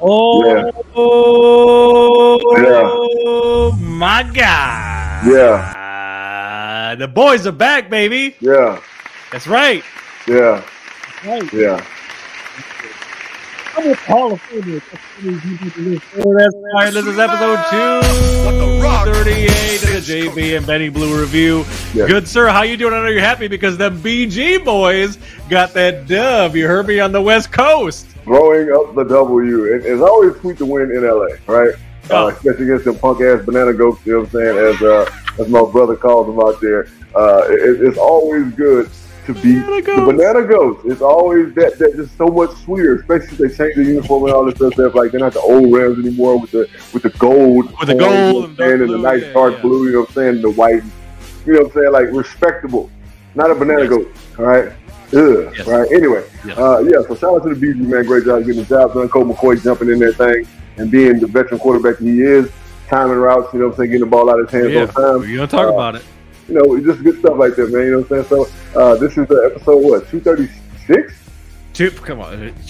Oh, Yeah. oh my God. Yeah. the boys are back, baby. Yeah, That's right. yeah, Right. yeah. I'm a Hall of Famer. Oh, that's right. This is episode 238 of the JB and Benny Blue review. Yeah. Good sir, how you doing? I know you're happy because the BG boys got that dub. You heard me on the West Coast. Growing up the W. It, it's always sweet to win in LA, right? Oh. Uh, especially against them punk ass banana goats, you know what I'm saying? As uh, as my brother calls them out there. Uh, it, it's always good to beat Banana the banana goats. It's always that that just so much sweeter, especially if they change the uniform and all this stuff. Like they're not the old Rams anymore with the with the gold, With the gold and dark and the nice dark yeah. blue. You know what I'm saying? The white. You know what I'm saying? Like respectable, not a banana Yes. goat. All right. Ugh, Yes. Right. Anyway, Yes. uh, yeah. So shout out to the BG man. Great job getting the job done. Colt McCoy jumping in that thing and being the veteran quarterback he is, timing routes. You know what I'm saying? Getting the ball out of his hands Yeah, on time. we're going to talk Uh, about it. You know, just good stuff like that, man. You know what I'm saying? So uh, this is the episode what two thirty six. Two, come on.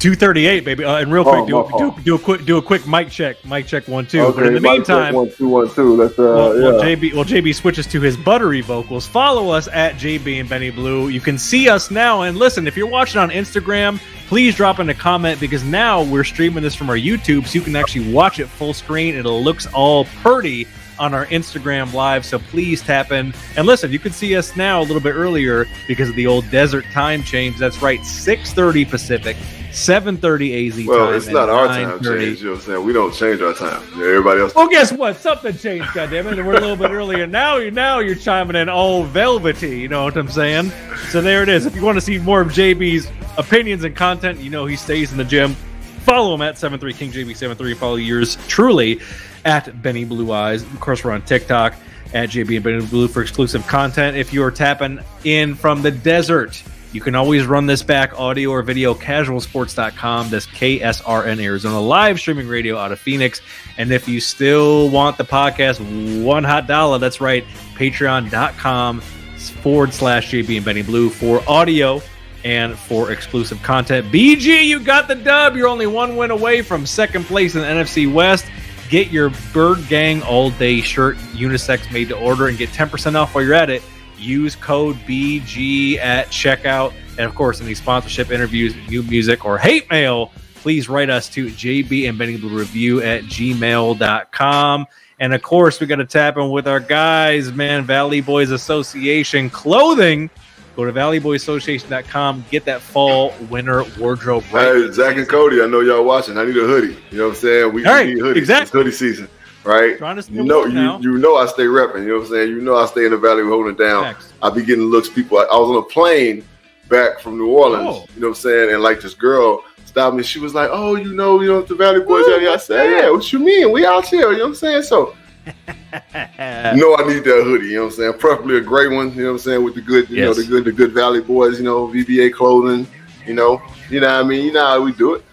238, baby. Uh, and real Oh, quick, do, my do, do a quick do a quick mic check. Mic check one, two. but in the meantime, one two one two. Let's uh, Well, yeah. well, JB, well, JB switches to his buttery vocals. Follow us at JB and Benny Blue. You can see us now. And listen, if you're watching on Instagram, please drop in a comment because now we're streaming this from our YouTube, so you can actually watch it full screen. It looks all pretty on our Instagram live. So please tap in and listen. You can see us now a little bit earlier because of the old desert time change. That's right, 6:30 Pacific, 7:30 AZ Well, time. it's not our time 9:30 change. You know what I'm saying? We don't change our time. Everybody else. well, guess what? Something changed, goddammit. And we're a little bit earlier. Now you now you're chiming in all velvety, you know what I'm saying? So there it is. If you want to see more of JB's opinions and content, you know he stays in the gym. Follow him at 73 King JB 73. Follow yours truly at Benny Blue Eyes. Of course, we're on TikTok at JB and Benny Blue for exclusive content. If you're tapping in from the desert, you can always run this back audio or video casualsports.com. That's KSRN Arizona live streaming radio out of Phoenix. And if you still want the podcast, one hot dollar, that's right, patreon.com forward slash JB and Benny Blue for audio and for exclusive content. BG, you got the dub. You're only one win away from second place in the NFC West. Get your Bird Gang all day shirt, unisex made to order, and get 10% off while you're at it. Use code BG at checkout. And of course, any sponsorship interviews, new music, or hate mail, please write us to JB and Benny Blue Review at gmail.com. And of course, we got to tap in with our guys, man. Valley Boys Association clothing. Go to valleyboyassociation.com. Get that fall winter wardrobe right. Hey, Zach and Cody, I know y'all watching. I need a hoodie. You know what I'm saying? We, right, we need hoodies. exactly. It's hoodie season, right? Trying to stay You know, you, you know I stay repping. You know what I'm saying? You know I stay in the valley holding it down. I be getting looks. People, I, I was on a plane back from New Orleans. Oh. You know what I'm saying? And like this girl stopped me. She was like, "Oh, you know, you know the Valley Boys." Oh, out here." I said, "Yeah, what you mean? We out here." You know what I'm saying? So you know I need that hoodie. You know what I'm saying? Preferably a gray one. You know what I'm saying? With the good, you know, the good, the good Valley Boys. You know, VBA clothing. You know, you know what I mean. You know how we do it.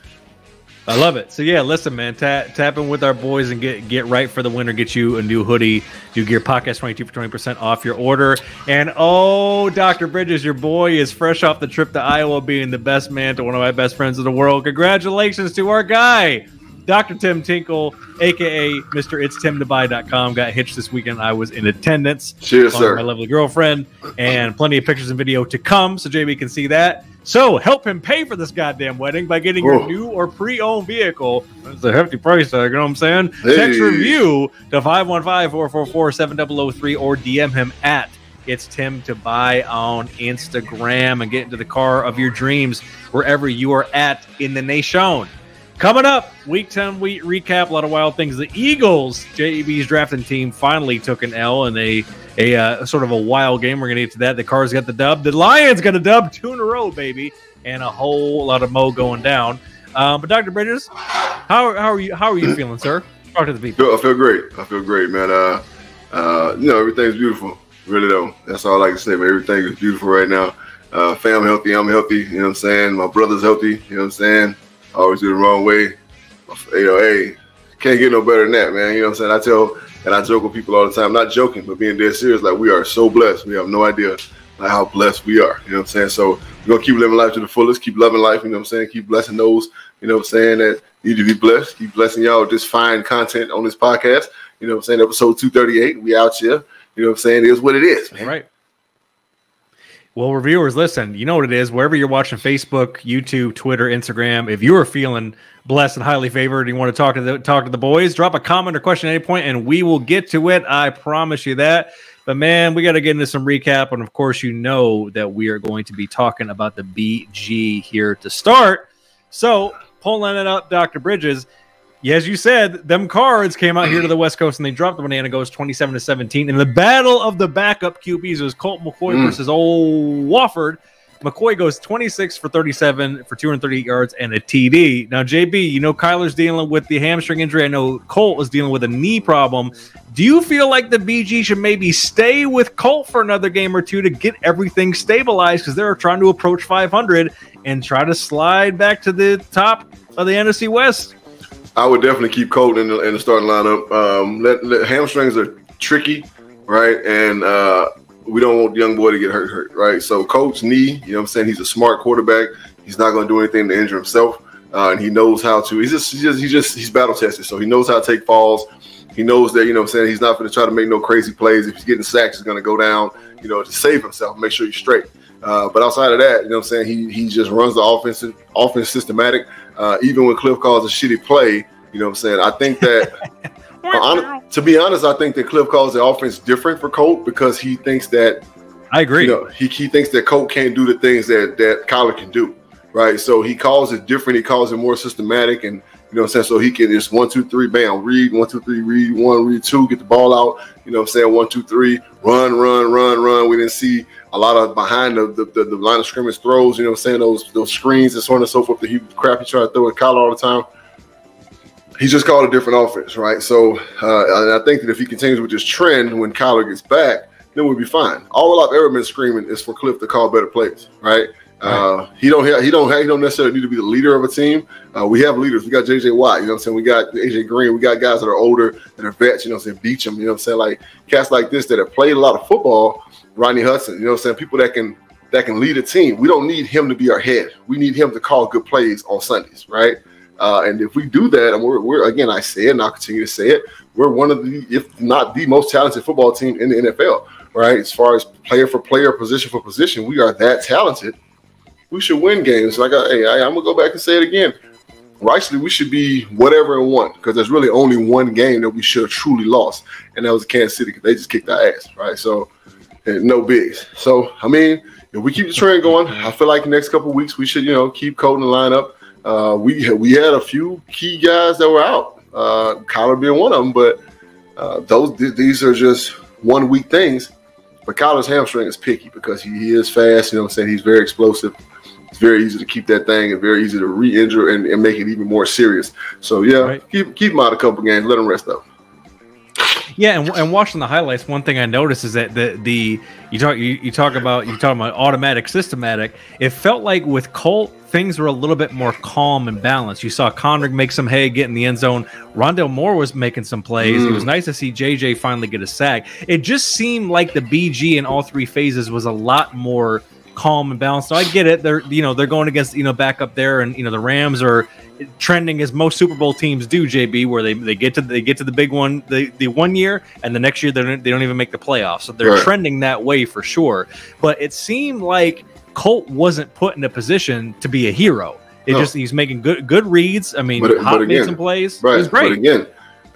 I love it. So yeah, listen, man, tap tap in with our boys and get get right for the winter. Get you a new hoodie, new gear podcast twenty two for twenty percent off your order. And oh, Doctor Bridges, your boy is fresh off the trip to Iowa, being the best man to one of my best friends in the world. Congratulations to our guy. Dr. Tim Tinkle, aka Mr. itstimtobuy.com, got hitched this weekend. I was in attendance. Cheers, sir. My lovely girlfriend, and plenty of pictures and video to come, so JB can see that. So help him pay for this goddamn wedding by getting your Oh. new or pre-owned vehicle. It's a hefty price tag, you know what I'm saying? Hey. Text review to 515-444-7003 or DM him at it's Tim to buy on Instagram and get into the car of your dreams wherever you are at in the nation. Coming up, week 10 week recap, a lot of wild things. The Eagles, JB's drafting team, finally took an L in a, a uh, sort of a wild game. We're going to get to that. The Cars got the dub. The Lions got a dub two in a row, baby, and a whole lot of mo going down. Um, but Dr. Bridges, how, how are you? How are you feeling, sir? Talk to the people. I feel great. I feel great, man. Uh, uh, you know, everything's beautiful. Really though. That's all I can say, man. Everything is beautiful right now. Uh, fam healthy, I'm healthy. You know what I'm saying? My brother's healthy. You know what I'm saying? Always do the wrong way. You know, hey, can't get no better than that, man. You know what I'm saying? I tell and I joke with people all the time. Not joking, but being dead serious. Like we are so blessed. We have no idea like how blessed we are. You know what I'm saying? So we're gonna keep living life to the fullest, keep loving life, you know what I'm saying? Keep blessing those, you know what I'm saying, that need to be blessed. Keep blessing y'all with this fine content on this podcast. You know what I'm saying? Episode 238. We out here. You know what I'm saying? It is what it is, man. Right. Well, reviewers, listen, you know what it is. Wherever you're watching Facebook, YouTube, Twitter, Instagram, if you are feeling blessed and highly favored and you want to talk to the talk to the boys, drop a comment or question at any point and we will get to it. I promise you that. But man, we got to get into some recap. And of course, you know that we are going to be talking about the BG here to start. So, pulling it up, Dr. Bridges, as you said, them cards came out here to the West Coast and they dropped the banana goes 27 to 17. And the battle of the backup QBs was Colt McCoy mm. versus old Wolford. McCoy goes 26 for 37 for 238 yards and a TD. Now, JB, you know Kyler's dealing with the hamstring injury. I know Colt is dealing with a knee problem. Do you feel like the BG should maybe stay with Colt for another game or two to get everything stabilized because they're trying to approach 500 and try to slide back to the top of the NFC West? I would definitely keep Colt in the, in the starting lineup. Um, let, let, hamstrings are tricky, right? And uh, we don't want the young boy to get hurt, hurt, right? So coach knee, you know what I'm saying? He's a smart quarterback. He's not going to do anything to injure himself. Uh, and he knows how to. He's just, he's just, he's just, he's battle tested. So he knows how to take falls. He knows that, you know what I'm saying? He's not going to try to make no crazy plays. If he's getting sacks, he's going to go down, you know, to save himself, make sure he's straight. Uh, but outside of that, you know what I'm saying? He he just runs the offensive offense systematic. Uh, even when Cliff calls a shitty play, you know what I'm saying? I think that on, to be honest, I think that Cliff calls the offense different for Colt because he thinks that I agree. You know, he, he thinks that Colt can't do the things that that Kyler can do. Right. So he calls it different. He calls it more systematic and you know what I'm saying? So he can just one, two, three, bam, read, one, two, three, read, one, read two, get the ball out. You know what I'm saying? One, two, three, run, run, run, run. We didn't see a lot of behind the the, the, the line of scrimmage throws, you know what I'm saying? Those those screens and so on and so forth that he crap he tried to throw at Kyler all the time. He's just called a different offense, right? So uh, I think that if he continues with this trend when Kyler gets back, then we'll be fine. All I've ever been screaming is for Cliff to call better plays, right? Uh, he don't have, he don't have, he don't necessarily need to be the leader of a team. Uh, we have leaders. We got JJ Watt, you know what I'm saying? We got AJ Green. We got guys that are older, that are vets, you know what I'm saying? Beach them, you know what I'm saying? Like cats like this that have played a lot of football. Rodney Hudson, you know what I'm saying? People that can that can lead a team. We don't need him to be our head. We need him to call good plays on Sundays, right? Uh, and if we do that, and we're, we're again, I say it, and I'll continue to say it, we're one of the, if not the most talented football team in the NFL, right? As far as player for player, position for position, we are that talented we should win games. Like, I, hey, I, am gonna go back and say it again. Rightfully, we should be whatever and one because there's really only one game that we should have truly lost, and that was Kansas City because they just kicked our ass, right? So, no bigs. So, I mean, if we keep the trend going, I feel like the next couple weeks we should, you know, keep coding the lineup. Uh, we we had a few key guys that were out, uh, Kyler being one of them, but uh, those th- these are just one week things. But Kyler's hamstring is picky because he, he is fast. You know, I'm saying he's very explosive it's very easy to keep that thing and very easy to re-injure and, and make it even more serious. So yeah, right. keep keep him out a couple games, let him rest up. Yeah, and, and watching the highlights, one thing I noticed is that the the you talk you, you talk about you talk about automatic, systematic. It felt like with Colt things were a little bit more calm and balanced. You saw Conrick make some hay, get in the end zone. Rondale Moore was making some plays. Mm. It was mm. nice to see JJ finally get a sack. It just seemed like the BG in all three phases was a lot more calm and balanced. So I get it. They're you know they're going against you know back up there, and you know the Rams are trending as most Super Bowl teams do. JB, where they, they get to they get to the big one the, the one year, and the next year they don't, they don't even make the playoffs. So they're right. trending that way for sure. But it seemed like Colt wasn't put in a position to be a hero. It no. just he's making good good reads. I mean, but, Hop but again, made some plays. Right, it was great. But again,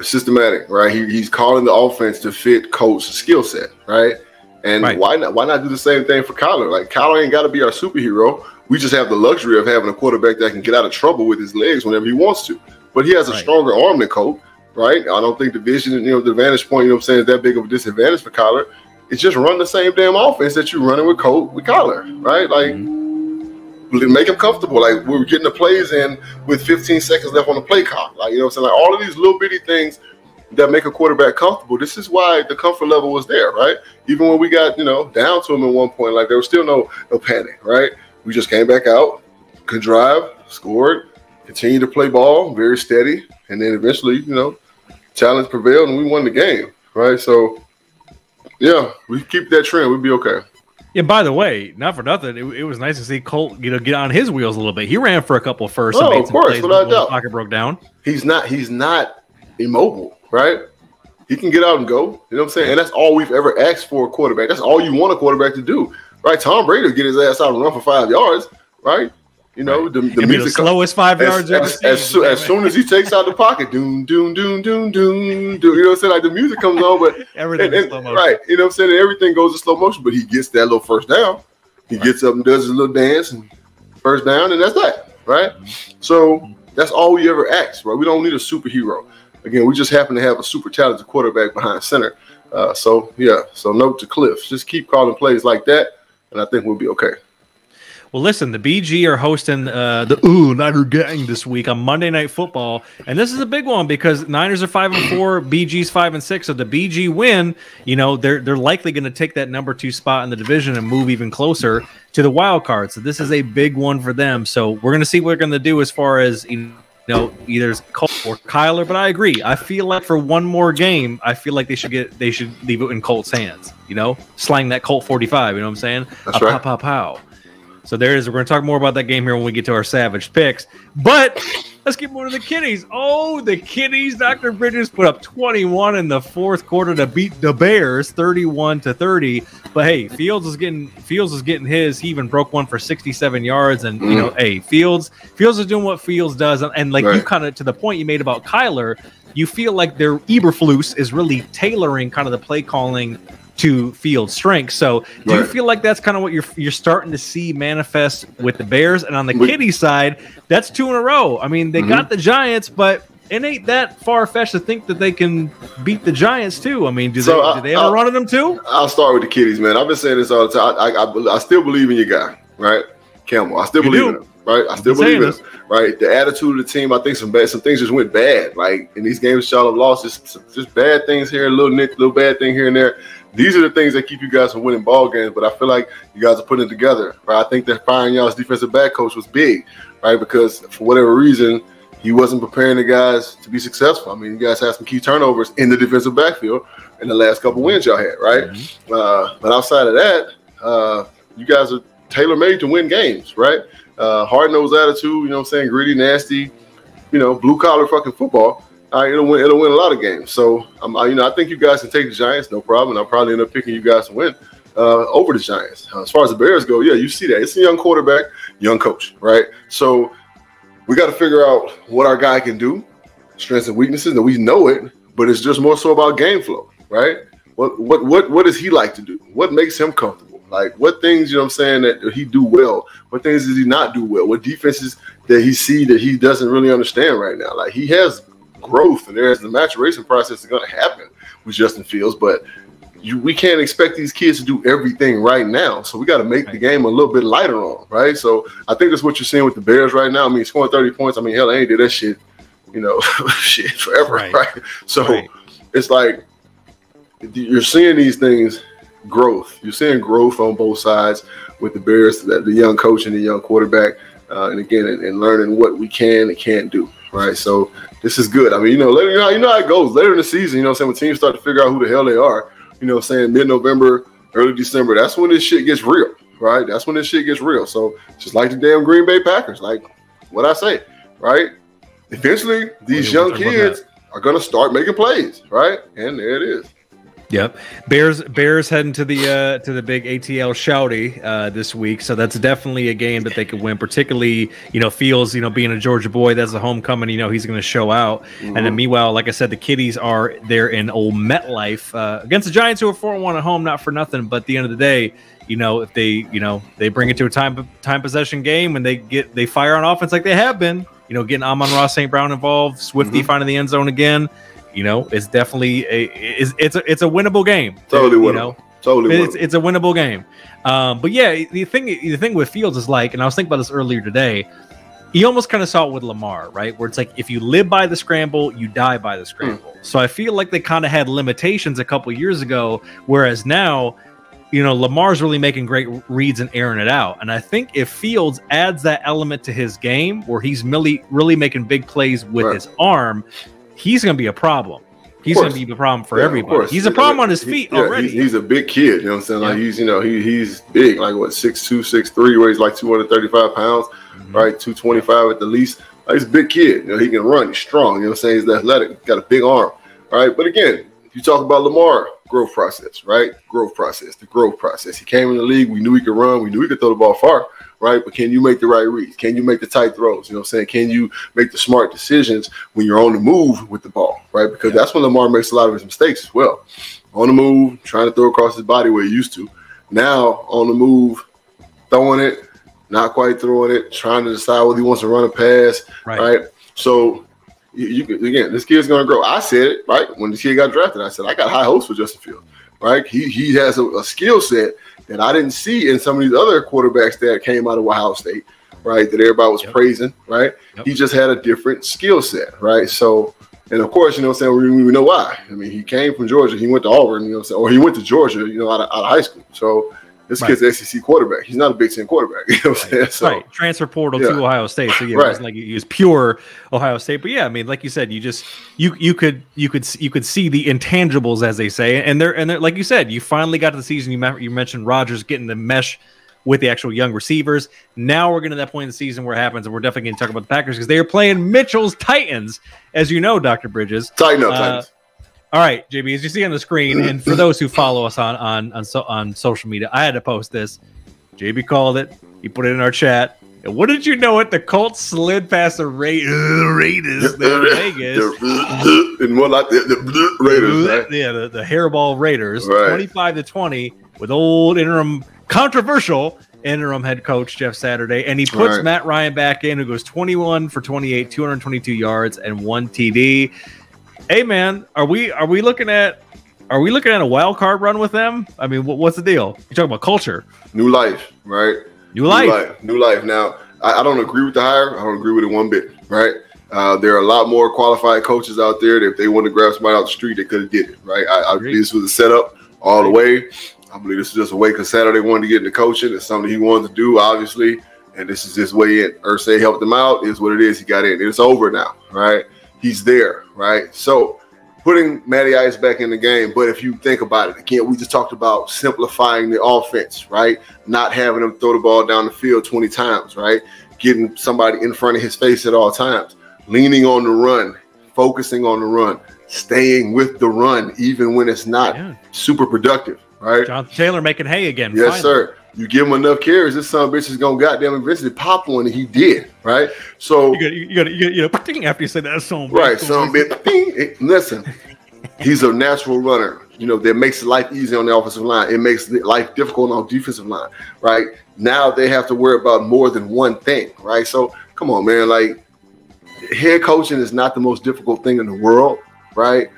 systematic, right? He, he's calling the offense to fit Colt's skill set, right? And right. why not? Why not do the same thing for Kyler? Like Kyler ain't got to be our superhero. We just have the luxury of having a quarterback that can get out of trouble with his legs whenever he wants to. But he has a right. stronger arm than Colt, right? I don't think the vision, you know, the vantage point, you know, what I'm saying, is that big of a disadvantage for Kyler. It's just run the same damn offense that you're running with Colt with Kyler, right? Like. Mm-hmm make him comfortable. Like we are getting the plays in with 15 seconds left on the play clock. Like you know, what I'm saying like all of these little bitty things that make a quarterback comfortable. This is why the comfort level was there, right? Even when we got, you know, down to him at one point, like there was still no no panic, right? We just came back out, could drive, scored, continued to play ball, very steady, and then eventually, you know, challenge prevailed and we won the game, right? So yeah, we keep that trend, we'd be okay. Yeah. By the way, not for nothing, it, it was nice to see Colt, you know, get on his wheels a little bit. He ran for a couple firsts. Oh, and made of course, without doubt. Pocket broke down. He's not. He's not immobile, right? He can get out and go. You know what I'm saying? And that's all we've ever asked for a quarterback. That's all you want a quarterback to do, right? Tom Brady will get his ass out and run for five yards, right? You know, the, the be the music slowest five yards as, as, as, as soon as he takes out the pocket, doom, doom, doom, doom, doom, doom. You know what I'm saying? Like the music comes on, but Everything and- and- slow motion. right? You know what I'm saying? Everything goes in slow motion, but he gets that little first down. He gets up and does his little dance and first down, and that's that, right? Mm-hmm. So that's all we ever ask, right? We don't need a superhero. Again, we just happen to have a super talented quarterback behind center. Uh, so yeah, so note to Cliff, just keep calling plays like that, and I think we'll be okay. Well, listen, the BG are hosting uh, the Ooh Niner Gang this week on Monday Night Football, and this is a big one because Niners are five and four, BG's five and six. So the BG win, you know, they're they're likely going to take that number two spot in the division and move even closer to the wild card. So this is a big one for them. So we're going to see what they're going to do as far as you know, either Colt or Kyler. But I agree. I feel like for one more game, I feel like they should get they should leave it in Colt's hands. You know, slang that Colt forty five. You know what I'm saying? That's A right. Pow pow pow. So there it is. We're going to talk more about that game here when we get to our savage picks. But let's get more to the kiddies. Oh, the kiddies. Dr. Bridges put up 21 in the fourth quarter to beat the Bears 31 to 30. But hey, Fields is getting Fields is getting his. He even broke one for 67 yards. And you know, mm. hey, Fields Fields is doing what Fields does. And, and like you kind of to the point you made about Kyler, you feel like their Eberflus is really tailoring kind of the play calling to Fields' strengths. So do you feel like that's kind of what you're you're starting to see manifest with the Bears? And on the We- kitty side, that's two in a row. I mean, they Mhm. got the Giants, but it ain't that far fetched to think that they can beat the Giants too. I mean, do So, they I- do they ever I- run at them too? I'll start with the kitties, man. I've been saying this all the time. I, I, I, I still believe in your guy, right? Campbell. I still You believe do. in him, right? I still believe in him, right? The attitude of the team, I think some bad, some things just went bad. Like in these games, Charlotte lost just, just bad things here, a little nick, little bad thing here and there. These are the things that keep you guys from winning ball games. But I feel like you guys are putting it together, right? I think that firing y'all's defensive back coach was big, right? Because for whatever reason, he wasn't preparing the guys to be successful. I mean, you guys had some key turnovers in the defensive backfield in the last couple wins y'all had, right? Uh, but outside of that, uh, you guys are tailor made to win games, right? Uh, hard nosed attitude, you know what I'm saying? Gritty, nasty, you know, blue collar fucking football. It'll win. It'll win a lot of games. So, um, I, you know, I think you guys can take the Giants, no problem. I'll probably end up picking you guys to win uh, over the Giants. Uh, as far as the Bears go, yeah, you see that it's a young quarterback, young coach, right? So, we got to figure out what our guy can do, strengths and weaknesses, and we know it. But it's just more so about game flow, right? What what what what does he like to do? What makes him comfortable? Like what things you know what I'm saying that he do well? What things does he not do well? What defenses that he see that he doesn't really understand right now? Like he has growth and there's the maturation process is going to happen with Justin Fields, but you, we can't expect these kids to do everything right now. So we got to make the game a little bit lighter on, right? So I think that's what you're seeing with the Bears right now. I mean, scoring 30 points. I mean, hell, they ain't did that shit, you know, shit forever, Right. right? So Right. it's like you're seeing these things growth. You're seeing growth on both sides with the Bears, the, the young coach and the young quarterback, uh, and again, and, and learning what we can and can't do. Right. So this is good. I mean, you know, later, you know, you know how it goes later in the season. You know, what I'm saying when teams start to figure out who the hell they are. You know, I'm saying mid-November, early December. That's when this shit gets real. Right. That's when this shit gets real. So just like the damn Green Bay Packers, like what I say. Right. Eventually, these young kids are going to start making plays. Right. And there it is. Yep. Bears Bears heading to the uh to the big ATL shouty uh this week. So that's definitely a game that they could win, particularly, you know, Fields, you know, being a Georgia boy, that's a homecoming, you know, he's gonna show out. And then meanwhile, like I said, the kiddies are there in old MetLife uh against the Giants who are 4-1 at home, not for nothing, but at the end of the day, you know, if they, you know, they bring it to a time time possession game and they get they fire on offense like they have been, you know, getting Amon-Ra St. Brown involved, Swifty Mhm. finding the end zone again you know, it's definitely a it's it's a it's a winnable game. Totally you winnable. know, Totally. it's, winnable. it's a winnable game. Um, but yeah, the thing the thing with Fields is like, and I was thinking about this earlier today. You almost kind of saw it with Lamar, right? Where it's like if you live by the scramble, you die by the scramble. So I feel like they kind of had limitations a couple years ago, whereas now, you know, Lamar's really making great reads and airing it out. And I think if Fields adds that element to his game, where he's really really making big plays with Right. his arm, he's going to be a problem. he's going to be the problem for Yeah, everybody. He's a problem on his feet He- yeah, already. He's, he's a big kid. You know what I'm saying? Like Yeah. he's, you know, he he's big, like what six two, six three, weighs like 235 pounds, Mhm. right? 225 at the least. Like, he's a big kid. You know, he can run. He's strong. You know what I'm saying? He's athletic. Got a big arm. Right. But again, you talk about Lamar growth process, right? Growth process, the growth process. He came in the league. We knew he could run. We knew he could throw the ball far, right? But can you make the right reads? Can you make the tight throws? You know what I'm saying? Can you make the smart decisions when you're on the move with the ball, right? Because that's when Lamar makes a lot of his mistakes as well. On the move, trying to throw across his body where he used to. Now on the move, throwing it, not quite throwing it, trying to decide whether he wants to run a pass, right. right? So you, again, this kid's going to grow. I said it right when the kid got drafted. I said I got high hopes for Justin Fields. Right? He he has a, a skill set that I didn't see in some of these other quarterbacks that came out of Ohio State. Right? That everybody was Yep. praising. Right? Yep. He just had a different skill set. Right? So. And of course, you know what I'm saying? We, we know why. I mean, he came from Georgia. He went to Auburn, you know what I'm saying? Or he went to Georgia, you know, out of, out of high school. So this Right. kid's an SEC quarterback. He's not a Big Ten quarterback. You know what I'm saying? So, right, transfer portal Yeah. to Ohio State. So yeah, it Right. wasn't like he was pure Ohio State. But yeah, I mean, like you said, you just you you could you could you could see the intangibles as they say, and they're and they're like you said, you finally got to the season. You you mentioned Rodgers getting the mesh with the actual young receivers. Now we're getting to that point in the season where it happens, and we're definitely going to talk about the Packers because they are playing Mitchell's Titans, as you know, Doctor Bridges. tighten up, Uh, Titans. All right, JB, as you see on the screen, and for those who follow us on on on, so, on social media, I had to post this. JB called it. He put it in our chat. And what did you know? It the Colts slid past the Ra- uh, Raiders, the Vegas, The- and more like the, the Raiders, right? yeah, the, the hairball Raiders, Right. twenty-five to twenty, with old interim controversial interim head coach Jeff Saturday, and he puts Right. Matt Ryan back in, who goes twenty-one for twenty-eight, two hundred twenty-two yards and one TD. Hey man, are we are we looking at are we looking at a wild card run with them? I mean, what, what's the deal? You talking about culture, New life, right? new life? New life. New life. Now, I, I don't agree with the hire. I don't agree with it one bit, right? Uh, there are a lot more qualified coaches out there that if they wanted to grab somebody out the street, they could have did it, right? I, I believe this was a setup all the way. I believe this is just a way because Saturday wanted to get into coaching. It's something he wanted to do, obviously, and this is his way in. Irsay helped him out. Is what it is. He got in. It's over now, right? He's there, right? So putting Matty Ice back in the game. But if you think about it, again, we just talked about simplifying the offense, right? Not having him throw the ball down the field 20 times, right? Getting somebody in front of his face at all times, leaning on the run, focusing on the run, staying with the run, even when it's not Yeah. super productive, right? Jonathan Taylor making hay again. Yes, finally. sir. You give him enough carries, this son of bitch is gonna goddamn eventually pop one, and he did, right? So You got you got you know after you say that song. Right, some bit. Bing, it- listen, he's a natural runner. You know that makes life easy on the offensive line. It makes life difficult on the defensive line. Right now, they have to worry about more than one thing. Right, so come on, man. Like head coaching is not the most difficult thing in the world. Right.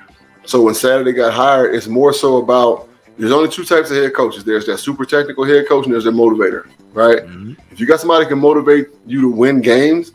So when Saturday got hired, it's more so about there's only two types of head coaches. There's that super technical head coach, and there's that motivator. Right. Mhm. If you got somebody that can motivate you to win games,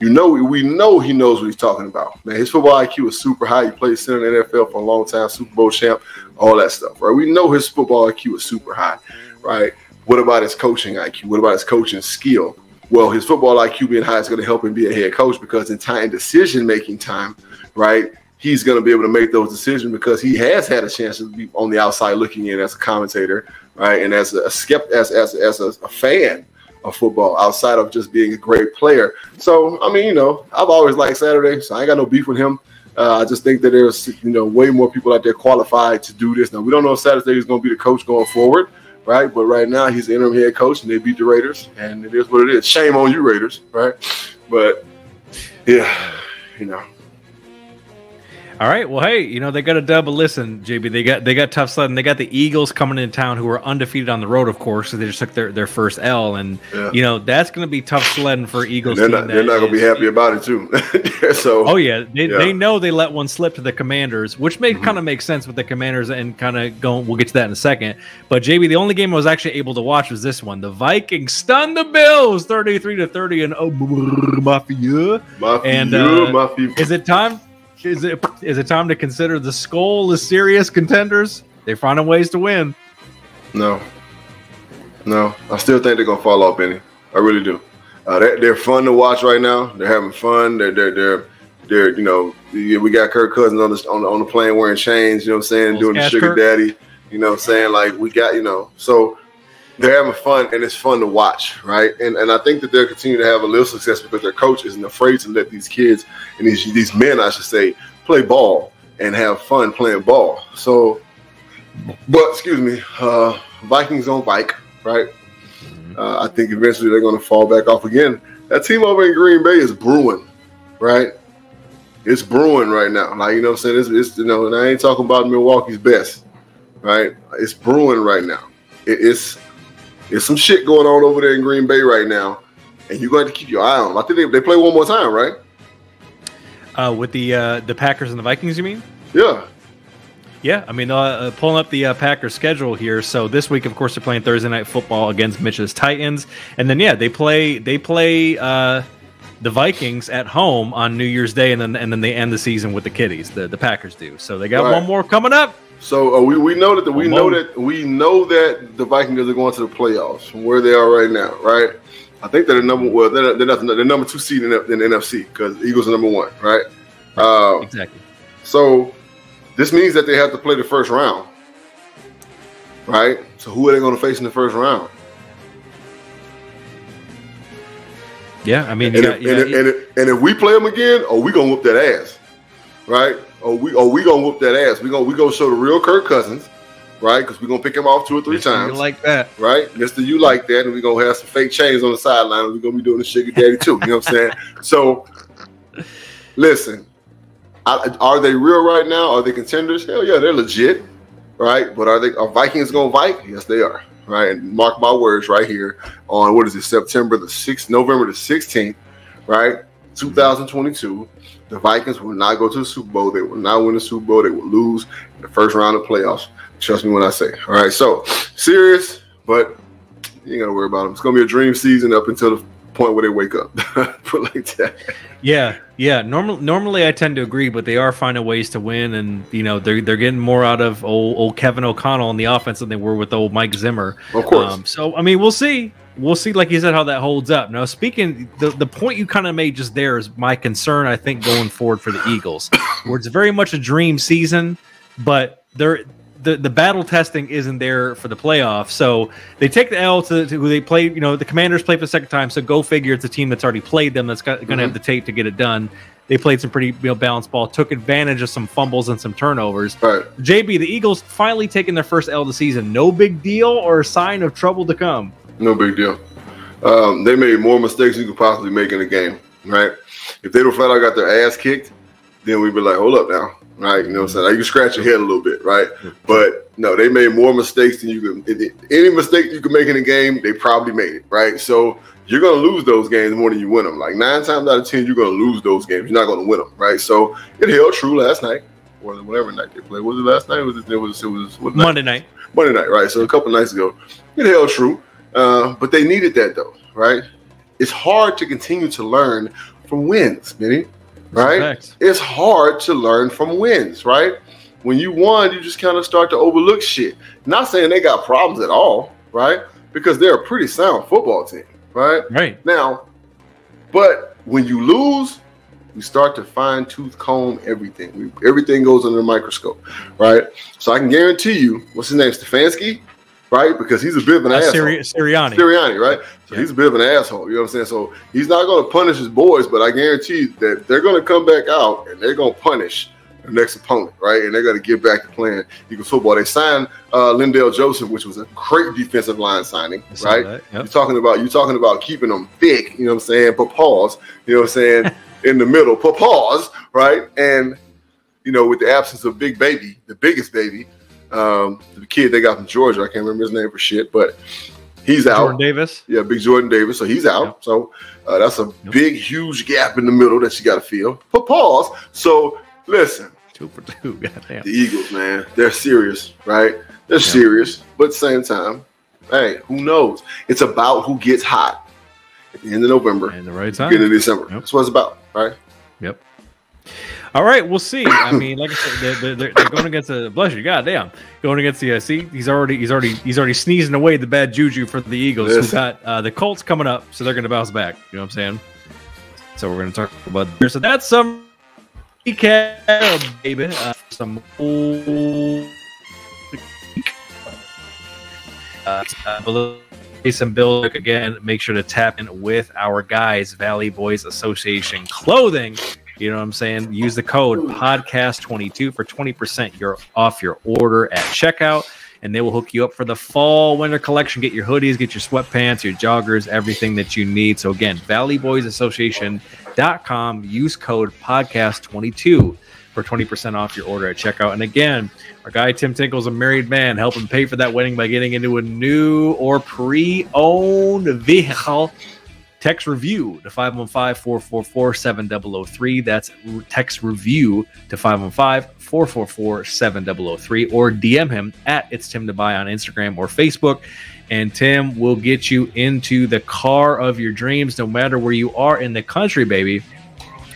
you know we know he knows what he's talking about. Man, his football IQ is super high. He played center in the NFL for a long time, Super Bowl champ, all that stuff, right? We know his football IQ is super high, right? What about his coaching IQ? What about his coaching skill? Well, his football IQ being high is going to help him be a head coach because in time decision making time, right? He's going to be able to make those decisions because he has had a chance to be on the outside looking in as a commentator, right? And as a skept as as as a, a fan of football outside of just being a great player. So, I mean, you know, I've always liked Saturday, so I ain't got no beef with him. Uh, I just think that there's, you know, way more people out there qualified to do this. Now, we don't know if Saturday is going to be the coach going forward, right? But right now, he's the interim head coach, and they beat the Raiders, and it is what it is. Shame on you, Raiders, right? But yeah, you know, All right. Well, hey, you know they got a. But listen, JB, they got they got tough sledding. They got the Eagles coming into town, who are undefeated on the road, of course. So they just took their, their first L, and Yeah. you know that's going to be tough sledding for and Eagles. they're not they're not going to be happy about it too. so Oh yeah, they, Yeah. they know they let one slip to the Commanders, which may Mhm. kind of make sense with the Commanders and kind of going. We'll get to that in a second. But JB, the only game I was actually able to watch was this one. The Vikings stunned the Bills, thirty-three to thirty, and oh, mafia. my and, uh, few. Is it time? Is it is it time to consider the Skol as serious contenders? They're finding ways to win. No, no. I still think they're gonna fall off, Benny. I really do. Uh, they're, they're fun to watch right now. They're having fun. They're they're they're They're, you know, we got Kirk Cousins on the on, on the plane wearing chains. You know what I'm saying? Doing the sugar Kirk. daddy. You know what I'm saying? Like we got, you know, so they're having fun and it's fun to watch, right? And and I think that they'll continue to have a little success because their coach isn't afraid to let these kids and these these men, I should say, play ball and have fun playing ball. So, but excuse me, uh, Vikings on bike, right? Mm-hmm. Uh, I think eventually they're going to fall back off again. That team over in Green Bay is brewing, right? It's brewing right now. Like you know, what I'm saying it's, it's you know, and I ain't talking about Milwaukee's best, right? It's brewing right now. It, it's there's some shit going on over there in Green Bay right now, and you're going to keep your eye on them. I think they, they play one more time, right? Uh, with the uh, the Packers and the Vikings, you mean? Yeah. Yeah, I mean, uh, uh, pulling up the uh, Packers schedule here. So this week, of course, they're playing Thursday night football against Mitch's Titans, and then yeah, they play they play uh, the Vikings at home on New Year's Day, and then and then they end the season with the Kitties. The the Packers do. So they got right. one more coming up. So uh, we, we know that the, we know that we know that the Vikings are going to the playoffs from where they are right now, right? I think they're the number well they're, they're, not, they're number two seed in the, in the NFC because Eagles are number one, right? Uh, exactly. So this means that they have to play the first round, right? So who are they going to face in the first round? Yeah, I mean, and, got, if, and, if, and, if, and if we play them again, oh, we gonna whoop that ass, right? Oh we oh we gonna whoop that ass. We gonna we gonna show the real Kirk Cousins, right? Because we gonna pick him off two or three Mr. times. You like that, right? Mister, you like that, and we gonna have some fake chains on the sideline. we gonna be doing the sugar daddy too. You know what I'm saying? So, listen, I, are they real right now? Are they contenders? Hell yeah, they're legit, right? But are they are Vikings gonna Vike? Yes, they are. Right, and mark my words right here on what is it, September the sixth, November the sixteenth, right, 2022. The Vikings will not go to the Super Bowl. They will not win the Super Bowl. They will lose in the first round of playoffs. Trust me when I say. All right, so serious, but you ain't gotta worry about them. It's gonna be a dream season up until the point where they wake up. Put like that. Yeah, yeah. Normally, normally I tend to agree, but they are finding ways to win, and you know they're they're getting more out of old, old Kevin O'Connell in the offense than they were with old Mike Zimmer. Of course. Um, so I mean, we'll see we'll see, like you said, how that holds up. Now, speaking, the, the point you kind of made just there is my concern, I think, going forward for the Eagles, where it's very much a dream season, but they're. The, the battle testing isn't there for the playoffs, so they take the L to, to who they play. You know, the Commanders play for the second time, so go figure. It's a team that's already played them that's going to mm-hmm. have the tape to get it done. They played some pretty you know, balanced ball, took advantage of some fumbles and some turnovers. Right. JB, the Eagles finally taking their first L of the season. No big deal or a sign of trouble to come. No big deal um, they made more mistakes you could possibly make in a game, right? If they don't flat out got their ass kicked, then we'd be like, hold up now, right? You know what I'm saying? Like, you can scratch your head a little bit, right? But no, they made more mistakes than you can. Any mistake you can make in a game, they probably made it, right? So you're going to lose those games more than you win them. Like nine times out of ten, you're going to lose those games. You're not going to win them, right? So it held true last night, or whatever night they played. Was it last night? Was it? It was. It was Monday night? night. Monday night, right? So a couple nights ago, it held true. Uh, but they needed that though, right? It's hard to continue to learn from wins, Minnie. Right? It's hard to learn from wins, right? When you won, you just kind of start to overlook shit. Not saying they got problems at all, right? Because they're a pretty sound football team, right? Right. Now, but when you lose, we start to fine tooth comb everything. We, everything goes under the microscope, right? So I can guarantee you, what's his name, Stefanski? Right? Because he's a bit of an uh, asshole. Siri- Sirianni. Sirianni, right? So yeah. he's a bit of an asshole. You know what I'm saying? So he's not going to punish his boys, but I guarantee that they're going to come back out and they're going to punish the next opponent, right? And they're going to get back to playing Eagles football. They signed uh, Linval Joseph, which was a great defensive line signing, right? Yep. You're talking about you're talking about keeping them thick. You know what I'm saying? But pause. You know what I'm saying? In the middle, but pause, right? And you know, with the absence of Big Baby, the biggest baby, um, the kid they got from Georgia, I can't remember his name for shit, but he's out. Jordan Davis. Yeah, big Jordan Davis. So he's out. Yep. So uh, that's a yep. big, huge gap in the middle that you got to fill. But pause. So listen. Two for two. Goddamn. The Eagles, man, they're serious, right? They're yep. serious, but at the same time, hey, who knows? It's about who gets hot at the end of November and the right time, beginning of December. That's what it's about, right? Yep. All right, we'll see. I mean, like I said, they're, they're, they're going against the bless you, goddamn, going against the uh, see. He's already he's already he's already sneezing away the bad juju for the Eagles. Yes. We've got uh, the Colts coming up, so they're going to bounce back. You know what I'm saying? So we're going to talk about there. So that's some care, baby. Uh, some old. Uh, uh, some Bill again. Make sure to tap in with our guys, Valley Boys Association Clothing. You know what I'm saying? Use the code podcast22 for 20% your off your order at checkout and they will hook you up for the fall winter collection. Get your hoodies, get your sweatpants, your joggers, everything that you need. So again, valleyboysassociation.com. Use code podcast22 for 20% off your order at checkout. And again, our guy Tim Tinkle is a married man, helping pay for that wedding by getting into a new or pre-owned vehicle Text review to 515 444 7003. That's text review to 515 444 7003 or DM him at It's Tim to Buy on Instagram or Facebook. And Tim will get you into the car of your dreams no matter where you are in the country, baby.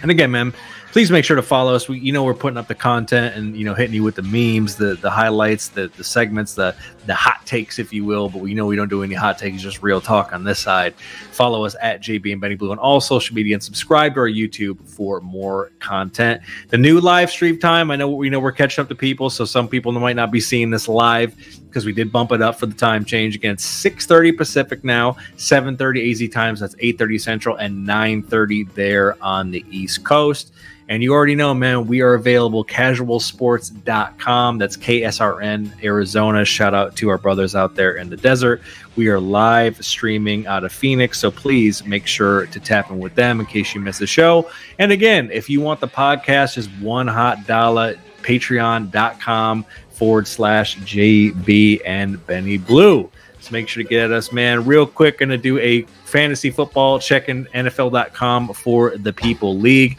And again, man, please make sure to follow us. We, you know, we're putting up the content and you know hitting you with the memes, the the highlights, the the segments, the the hot takes, if you will. But we know we don't do any hot takes, just real talk on this side. Follow us at JB and Benny Blue on all social media and subscribe to our YouTube for more content. The new live stream time. I know we know we're catching up to people, so some people might not be seeing this live because we did bump it up for the time change. Again, 6:30 Pacific now, 7:30 AZ times. That's 8:30 Central and 9:30 there on the East Coast. And you already know, man, we are available casualsports.com. That's KSRN Arizona. Shout out to our brothers out there in the desert. We are live streaming out of Phoenix. So please make sure to tap in with them in case you miss the show. And again, if you want the podcast, just one hot dollar, patreon.com forward slash JB and Benny Blue. So make sure to get at us, man. Real quick, to do a fantasy football check in NFL.com for the People League.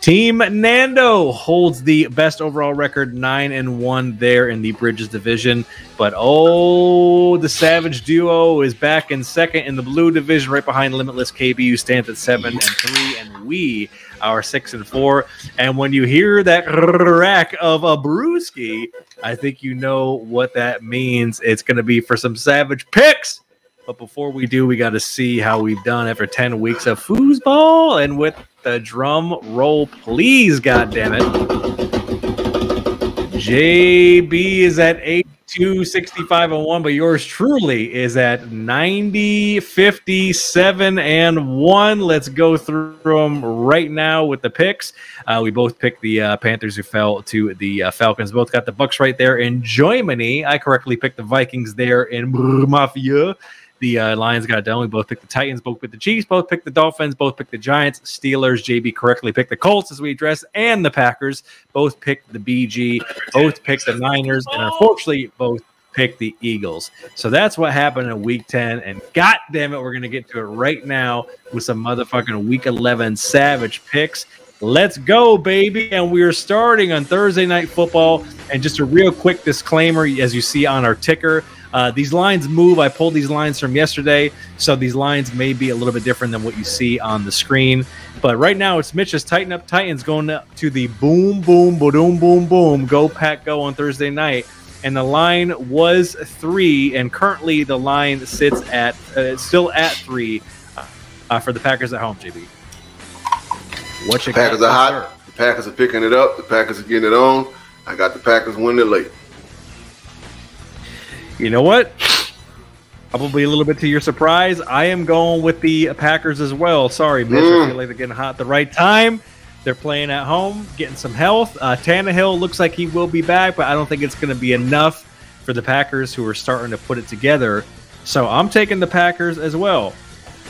Team Nando holds the best overall record, nine and one there in the Bridges division. But oh, the Savage duo is back in second in the blue division, right behind Limitless KB, who stands at seven and three, and we are six and four. And when you hear that rack of a brewski, I think you know what that means. It's going to be for some Savage picks. But before we do, we got to see how we've done after 10 weeks of foosball. And with the drum roll, please, God damn it. JB is at 82, 65, and 1, but yours truly is at 90, 57, and 1. Let's go through them right now with the picks. Uh, we both picked the uh, Panthers who fell to the uh, Falcons. Both got the Bucks right there in Germany. I correctly picked the Vikings there in Mafia. The uh, Lions got done. We both picked the Titans, both picked the Chiefs, both picked the Dolphins, both picked the Giants, Steelers. JB correctly picked the Colts as we addressed, and the Packers. Both picked the BG, both picked the Niners, and unfortunately, both picked the Eagles. So that's what happened in week 10. And god damn it, we're going to get to it right now with some motherfucking week 11 savage picks. Let's go, baby. And we are starting on Thursday night football. And just a real quick disclaimer as you see on our ticker, uh, these lines move. I pulled these lines from yesterday, so these lines may be a little bit different than what you see on the screen. But right now, it's Mitch's Tighten Up Titans going to the boom, boom, boom, boom, boom, go pack go on Thursday night. And the line was three, and currently the line sits at uh, still at three uh, for the Packers at home. JB, what you Packers are hot. The Packers are picking it up. The Packers are getting it on. I got the Packers winning late. You know what? Probably a little bit to your surprise, I am going with the Packers as well. Sorry, Mitch. Mm. I feel like they're getting hot at the right time. They're playing at home, getting some health. Uh, Tannehill looks like he will be back, but I don't think it's going to be enough for the Packers who are starting to put it together. So I'm taking the Packers as well.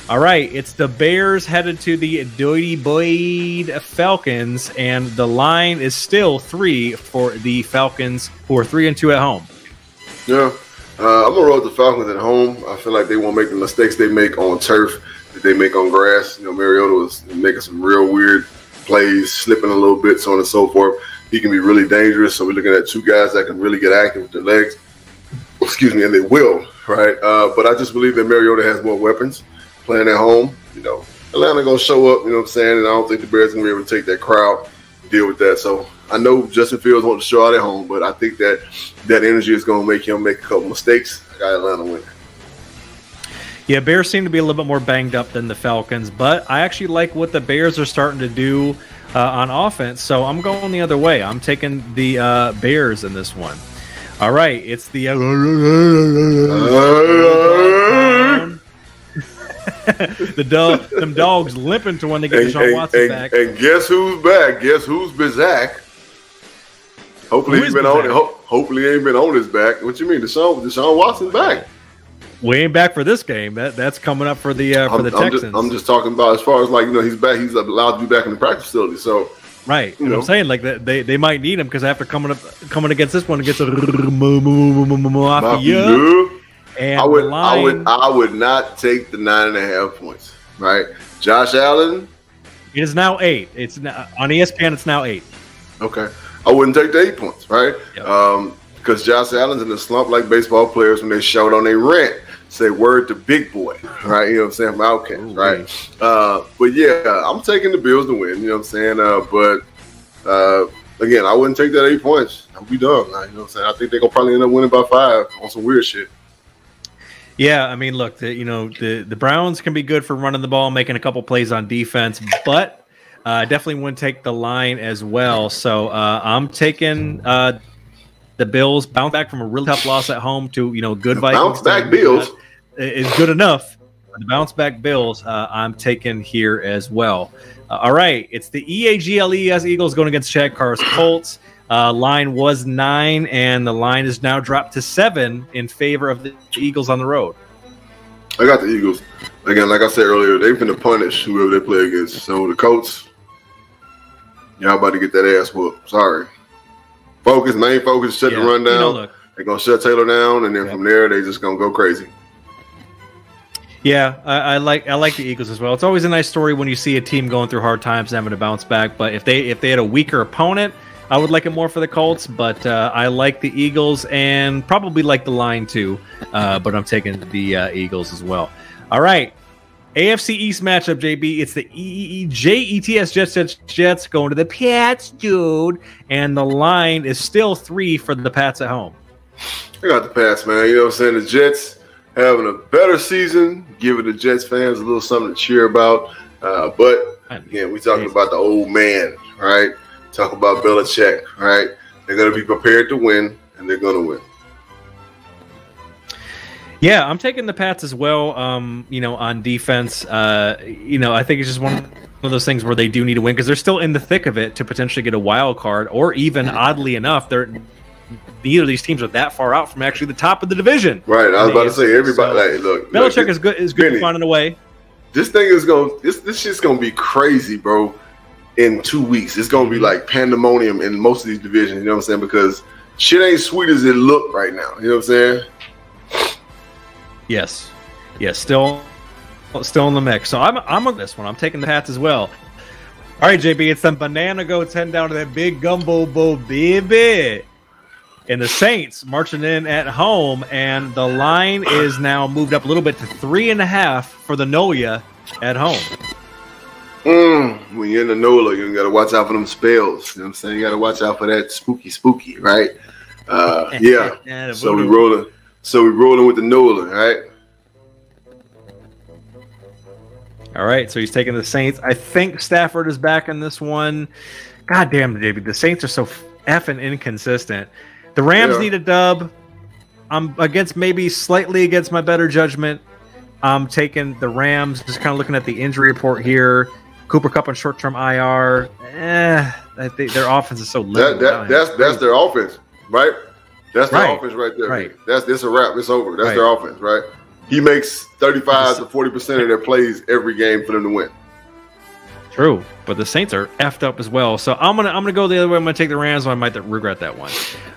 All right, it's the Bears headed to the Doity Blade Falcons, and the line is still three for the Falcons, who are three and two at home. Yeah, uh, I'm gonna roll the Falcons at home. I feel like they won't make the mistakes they make on turf that they make on grass. You know, Mariota was making some real weird plays, slipping a little bit, so on and so forth. He can be really dangerous. So we're looking at two guys that can really get active with their legs. Excuse me, and they will, right? Uh, but I just believe that Mariota has more weapons playing at home. You know, Atlanta gonna show up. You know what I'm saying? And I don't think the Bears gonna be able to take that crowd, deal with that. So I know Justin Fields wants to show out at home, but I think that that energy is going to make him make a couple mistakes. I got Atlanta winning. Yeah, Bears seem to be a little bit more banged up than the Falcons, but I actually like what the Bears are starting to do uh, on offense. So I'm going the other way. I'm taking the uh, Bears in this one. All right, it's the. Uh, the dog, them dogs limping to when they get And, Deshaun Watson and, back. and guess who's back? Guess who's Bizak? Hopefully Who he's been on it. Ho- hopefully he ain't been on his back. What you mean, Deshaun? Deshaun Watson back? we ain't back for this game. That that's coming up for the uh, for I'm, the I'm Texans. just, I'm just talking about as far as like you know he's back. He's allowed to be back in the practice facility. So right. you And I'm saying like that they, they might need him because after coming up coming against this one against a mafia and I would, I would, I would not take the nine and a half points. Right, Josh Allen. it is now eight. It's now, on ESPN. It's now eight. Okay, I wouldn't take the eight points. Right, Yep. um, because Josh Allen's in a slump like baseball players when they shout on their rant. Say word to big boy, right? You know what I'm saying? From Outcast, right? Uh, but yeah, I'm taking the Bills to win. You know what I'm saying? Uh, but uh, again, I wouldn't take that eight points. I'll be done. Like, you know what I'm saying? I think they're gonna probably end up winning by five on some weird shit. Yeah, I mean, look, the, you know, the the Browns can be good for running the ball, making a couple plays on defense, but uh, definitely wouldn't take the line as well. So uh, I'm taking uh, the Bills bounce back from a really tough loss at home to you know good The Vikings. bounce back. Bills. Uh, is good enough. The bounce back Bills, uh, I'm taking here as well. Uh, all right, it's the EAGLES Eagles going against Chad Carr's Colts. Uh, line was nine, and the line is now dropped to seven in favor of the Eagles on the road. I got the Eagles. Again, like I said earlier, they've been to punish whoever they play against. So the Colts, y'all about to get that ass whooped. Sorry. Focus, main focus, shut the Yeah, run you know, down. look, They're gonna shut Taylor down, and then Yeah. from there they just gonna go crazy. Yeah, I, I like I like the Eagles as well. It's always a nice story when you see a team going through hard times and having to bounce back. But if they if they had a weaker opponent, I would like it more for the Colts. But uh, I like the Eagles and probably like the line too. Uh, but I'm taking the uh, Eagles as well. All right, AFC East matchup, JB. It's the E JETS Jets Jets Jets going to the Pats, dude, and the line is still three for the Pats at home. I got the pass, man. You know what I'm saying? The Jets having a better season, giving the Jets fans a little something to cheer about. Uh, but again, we talking about the old man, right? Talk about Belichick, right? They're gonna be prepared to win, and they're gonna win. Yeah, I'm taking the Pats as well. Um, you know, on defense, uh, you know, I think it's just one of those things where they do need to win because they're still in the thick of it to potentially get a wild card, or even oddly enough, they're neither of these teams are that far out from actually the top of the division. Right. I was about to say So, everybody. like, look, Belichick look, is good is good Benny. finding a way. this thing is going. This this shit's gonna be crazy, bro. In two weeks, it's gonna be like pandemonium in most of these divisions. You know what I'm saying? Because shit ain't sweet as it look right now. You know what I'm saying? Yes, yes, still, still in the mix. So I'm I'm on this one. I'm taking the hats as well. All right, JB, it's them banana goats heading down to that big gumbo bowl, baby. And the Saints marching in at home, and the line is now moved up a little bit to three and a half for the NOLA at home. Mm, when you're in the NOLA, you gotta watch out for them spells. You know what I'm saying? You gotta watch out for that spooky, spooky, right? Uh, yeah. So we rolling. So we're rolling with the NOLA, right? All right, so he's taking the Saints. I think Stafford is back in this one. God damn, David, the Saints are so effing inconsistent. The Rams Yeah. need a dub. I'm against maybe slightly against my better judgment. I'm taking the Rams. Just kind of looking at the injury report here. Cooper Kupp on short-term IR. Eh, I think their offense is so That, limited. that that's that's their offense, right? That's their Right. offense right there. Right. That's it's a wrap. It's over. That's Right. their offense, right? He makes 35 to 40 percent of their plays every game for them to win. True, but the Saints are effed up as well. So I'm gonna I'm gonna go the other way. I'm gonna take the Rams. I might regret that one.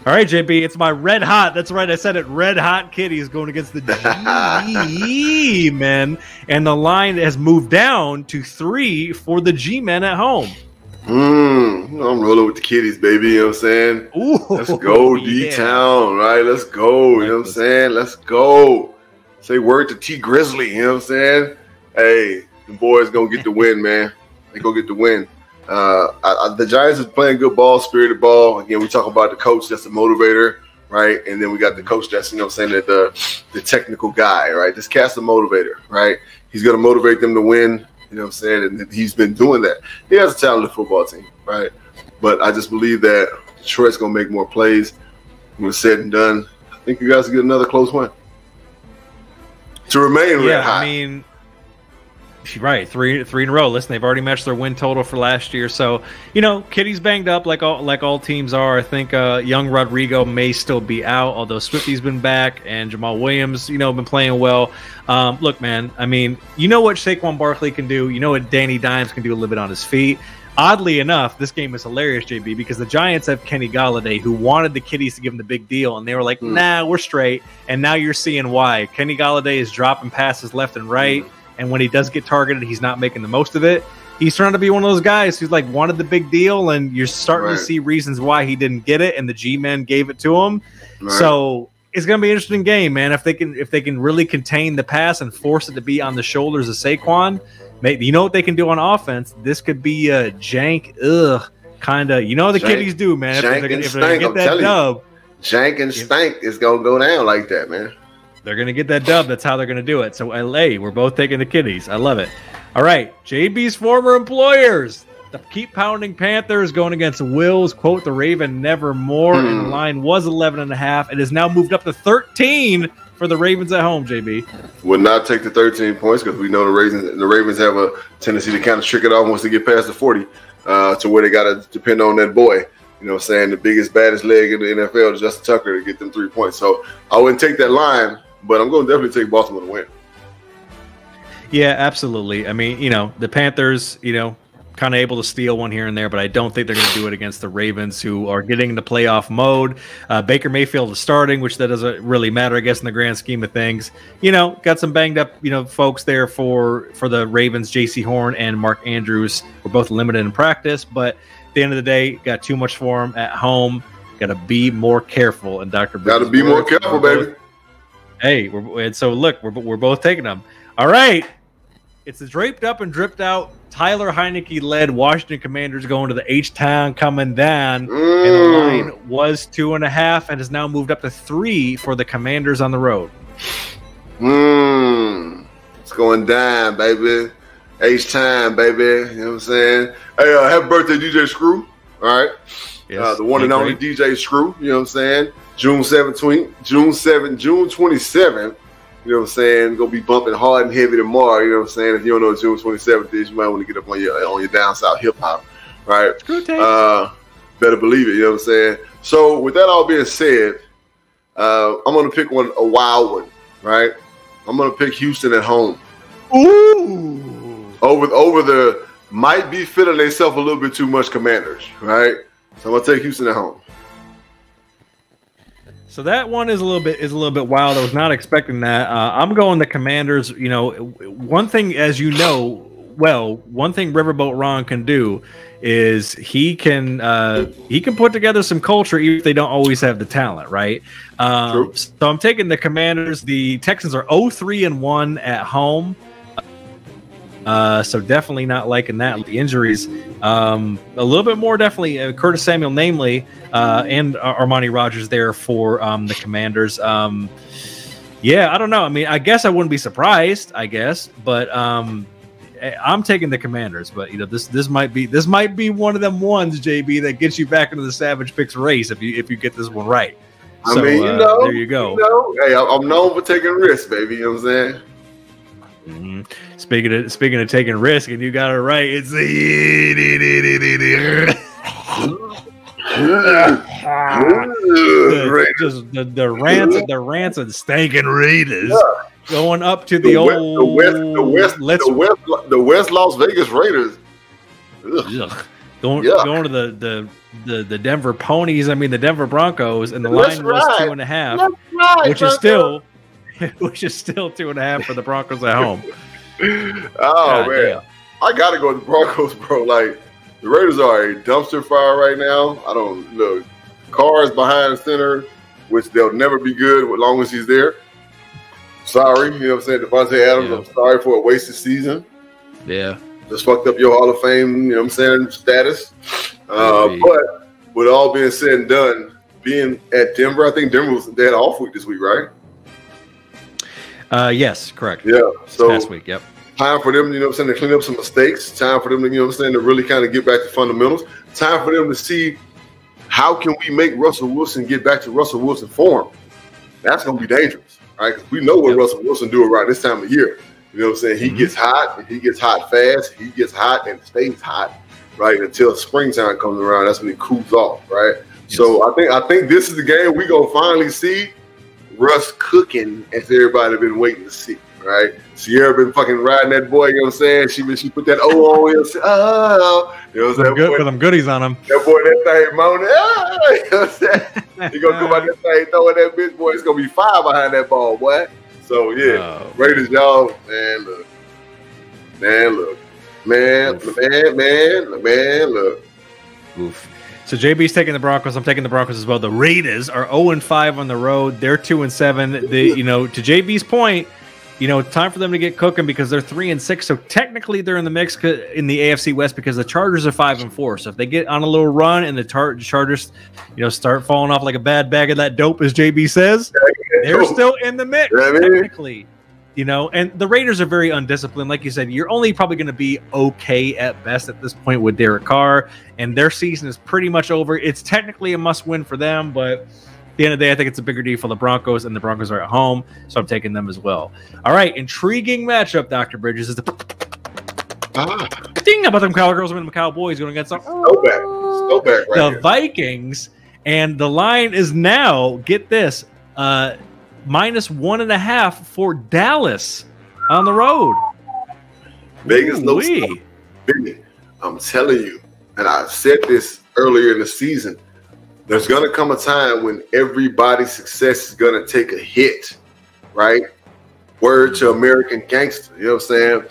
All right, JB, it's my red hot. That's right, I said it. Red hot kitties going against the G men, and the line has moved down to three for the G men at home. Mm, I'm rolling with the kiddies, baby. You know what I'm saying? Ooh, Let's go, D yeah. Town, right? Let's go. You know what I'm saying? Let's go. Say word to Tee Grizzley. You know what I'm saying? Hey, the boys gonna get the win, man. They go get the win. Uh, I, I, the Giants is playing good ball, spirited ball. Again, we talk about the coach that's the motivator, right? And then we got the coach that's you know what I'm saying that the the technical guy, right? This cat's the motivator, right? He's gonna motivate them to win. You know what I'm saying? And he's been doing that. He has a talented football team, right? But I just believe that Detroit's gonna make more plays. When it's said and done, I think you guys get another close one to remain yeah, high. I mean, right, three three in a row. Listen, they've already matched their win total for last year, so you know, Kitty's banged up like all like all teams are. I think uh, young Rodrigo may still be out, although Swifty's been back and Jamaal Williams, you know, been playing well. Um, look, man, I mean, you know what Saquon Barkley can do. You know what Danny Dimes can do a little bit on his feet oddly enough, this game is hilarious, JB, because the Giants have Kenny Golladay, who wanted the Kitties to give him the big deal, and they were like, mm. "Nah, we're straight." And now you're seeing why Kenny Golladay is dropping passes left and right, mm. And when he does get targeted, he's not making the most of it. He's trying to be one of those guys who's like wanted the big deal, and you're starting right. to see reasons why he didn't get it, and the G-men gave it to him. Right. So it's going to be an interesting game, man. If they can, if they can really contain the pass and force it to be on the shoulders of Saquon Maybe you know what they can do on offense. This could be a jank, ugh, kind of. You know what the jank, kiddies do, man. If they're, if gonna get that dub, you, jank and stank is gonna go down like that, man. They're gonna get that dub. That's how they're gonna do it. So LA, we're both taking the kiddies. I love it. All right, JB's former employers. The keep pounding Panthers going against Will's quote the Raven nevermore, and the hmm. line was 11 and a half. It has now moved up to 13 for the Ravens at home, JB? Would not take the 13 points because we know the Ravens the Ravens have a tendency to kind of trick it off once they get past the 40 uh, to where they got to depend on that boy. You know, saying the biggest, baddest leg in the NFL, Justin Tucker, to get them three points. So I wouldn't take that line, but I'm going to definitely take Baltimore to win. Yeah, absolutely. I mean, you know, the Panthers, you know, kind of able to steal one here and there, but I don't think they're going to do it against the Ravens, who are getting into playoff mode. Uh, Baker Mayfield is starting, which that doesn't really matter, I guess, in the grand scheme of things. You know, got some banged up, you know, folks there for for the Ravens. Jaycee Horn and Mark Andrews were both limited in practice, but at the end of the day, got too much for them at home. Got to be more careful. And Doctor got to be more careful, baby. Hey, and so look, we're we're both taking them. All right. It's the draped up and dripped out Tyler Heinicke led Washington Commanders going to the H Town coming down, mm. and the line was two and a half and has now moved up to three for the Commanders on the road. Mmm. It's going down, baby. H time, baby. You know what I'm saying? Hey, uh, happy birthday, DJ Screw. All right. Yes, uh, the one and only DJ Screw. You know what I'm saying? June 17th, June 7th, June 27th. You know what I'm saying? Gonna be bumping hard and heavy tomorrow. You know what I'm saying? If you don't know what June 27th is, you might want to get up on your on your down south hip hop, right? Uh, better believe it. You know what I'm saying? So with that all being said, uh, I'm gonna pick one a wild one, right? I'm gonna pick Houston at home. Ooh. Over over the might be feeling themselves a little bit too much, Commanders, right? So I'm gonna take Houston at home. So that one is a little bit is a little bit wild. I was not expecting that. Uh, I'm going the Commanders. You know, one thing as you know well, one thing Riverboat Ron can do is he can uh, he can put together some culture even if they don't always have the talent, right? Um, so I'm taking the Commanders. The Texans are 0-3 and one at home. Uh, so definitely not liking that. The injuries, um, a little bit more definitely. Uh, Curtis Samuel, namely, uh, and Armani Rogers there for um, the Commanders. Um, yeah, I don't know. I mean, I guess I wouldn't be surprised. I guess, but um, eh, I'm taking the Commanders. But you know, this this might be this might be one of them ones, JB, that gets you back into the Savage Picks race if you if you get this one right. I so, mean, you uh, know, there you go. You know, hey, I'm known for taking risks, baby. You know what I'm saying? Mm-hmm. Speaking of speaking of taking risk, and you got it right. It's the just the, the rants the rants and stanking Raiders yeah. going up to the, the old West, the West the West the West, the West Las Vegas Raiders. Ugh. Going yeah. going to the, the the the Denver Ponies. I mean the Denver Broncos, and the That's line was two and a half, which is still which is still two and a half for the Broncos at home. oh God, man. I gotta go with the Broncos, bro. Like the Raiders are a dumpster fire right now. I don't look. Carr's behind center, which they'll never be good as long as he's there. Sorry, you know what I'm saying? Davante Adams, yeah. I'm sorry for a wasted season. Yeah. Just fucked up your Hall of Fame, you know what I'm saying, status. Uh, but with all being said and done, being at Denver, I think Denver was they had off week this week, right? Uh, yes, correct. Yeah. So last week, yep. Time for them, you know what I'm saying, to clean up some mistakes. Time for them to, you know what I'm saying, to really kind of get back to fundamentals. Time for them to see how can we make Russell Wilson get back to Russell Wilson form. That's going to be dangerous, right? Because we know what yep. Russell Wilson do around this time of year. You know what I'm saying? He mm-hmm. gets hot, he gets hot fast. He gets hot and stays hot, right? Until springtime comes around. That's when he cools off, right? Yes. So I think I think this is the game we gonna finally see Russ cooking as everybody been waiting to see right? Ciara been fucking riding that boy, you know what I'm saying? She she put that O on him, oh, you know what I'm saying? Good for them goodies on him. That boy, that thing moaning, oh, you know what I'm saying? He gonna come out that thing throwing that bitch, boy. It's gonna be five behind that ball, boy. So yeah, oh, Raiders, y'all, man, look, man, look, man, Oof. man, man, man, look. Oof. So JB's taking the Broncos. I'm taking the Broncos as well. The Raiders are 0 and 5 on the road. They're 2 and 7. The you know to JB's point, you know, time for them to get cooking because they're three and six. So technically, they're in the mix in the AFC West because the Chargers are five and four. So if they get on a little run and the tar- Chargers, you know, start falling off like a bad bag of that dope, as JB says, they're still in the mix technically. You know, and the Raiders are very undisciplined. Like you said, you're only probably going to be okay at best at this point with Derek Carr, and their season is pretty much over. It's technically a must win for them, but at the end of the day, I think it's a bigger deal for the Broncos, and the Broncos are at home, so I'm taking them as well. All right, intriguing matchup, Dr. Bridges. Is the ah. thing about them Cowgirls and the Cowboys going against the, right the. Vikings, and the line is now, get this, uh, minus one and a half for Dallas on the road. Vegas no I'm telling you, and I said this earlier in the season there's going to come a time when everybody's success is going to take a hit, right? Word to American gangster, you know what I'm saying?